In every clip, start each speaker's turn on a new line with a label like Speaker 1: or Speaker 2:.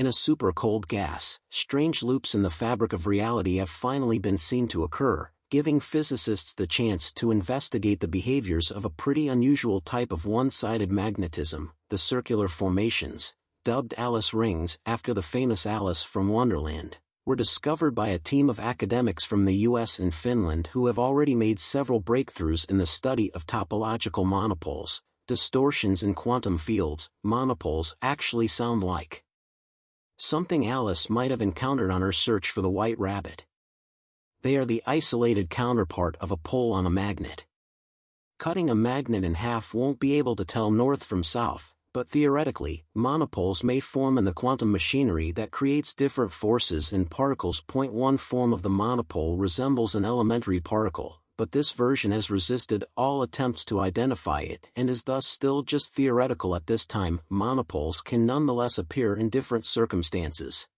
Speaker 1: In a super-cold gas, strange loops in the fabric of reality have finally been seen to occur, giving physicists the chance to investigate the behaviors of a pretty unusual type of one-sided magnetism, the circular formations, dubbed Alice rings after the famous Alice from Wonderland were discovered by a team of academics from the US and Finland who have already made several breakthroughs in the study of topological monopoles, distortions in quantum fields, monopoles actually sound like something Alice might have encountered on her search for the white rabbit. They are the isolated counterpart of a pole on a magnet. Cutting a magnet in half won't be able to tell north from south, but theoretically, monopoles may form in the quantum machinery that creates different forces in particles. Point one form of the monopole resembles an elementary particle, but this version has resisted all attempts to identify it and is thus still just theoretical at this time. Monopoles can nonetheless appear in different circumstances.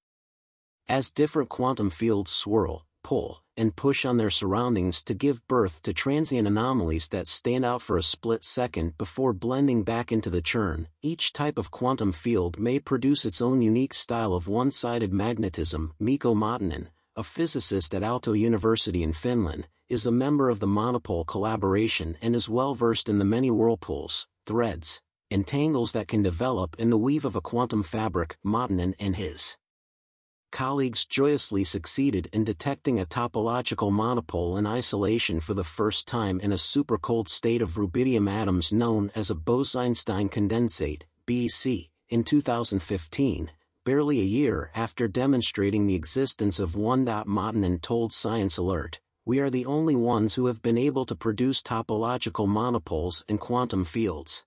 Speaker 1: As different quantum fields swirl, pull, and push on their surroundings to give birth to transient anomalies that stand out for a split second before blending back into the churn. Each type of quantum field may produce its own unique style of one-sided magnetism. Mikko Möttönen, a physicist at Aalto University in Finland, is a member of the monopole collaboration and is well versed in the many whirlpools, threads, and tangles that can develop in the weave of a quantum fabric. Möttönen and his colleagues joyously succeeded in detecting a topological monopole in isolation for the first time in a supercold state of rubidium atoms known as a Bose-Einstein condensate, BEC, in 2015, barely a year after demonstrating the existence of one. Möttönen told Science Alert, we are the only ones who have been able to produce topological monopoles in quantum fields.